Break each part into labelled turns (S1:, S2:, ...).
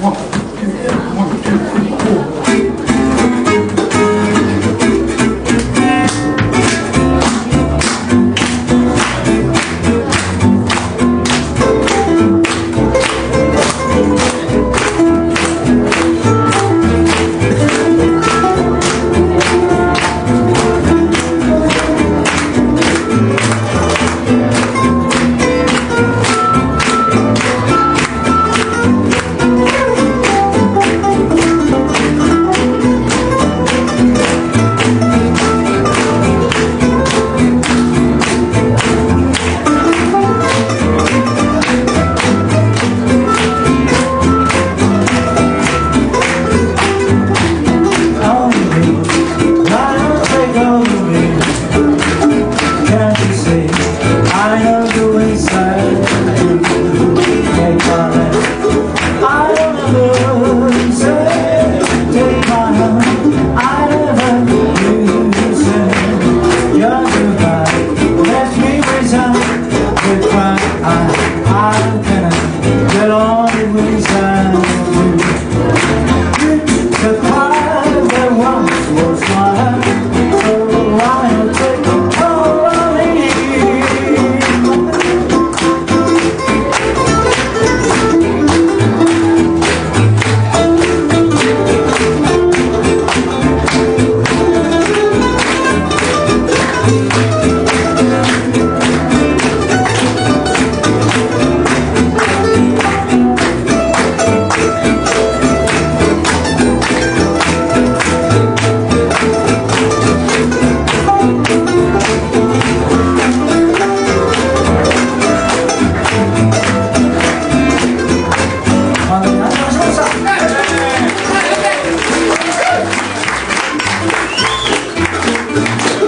S1: w o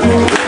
S1: Thank you.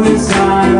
S1: always time.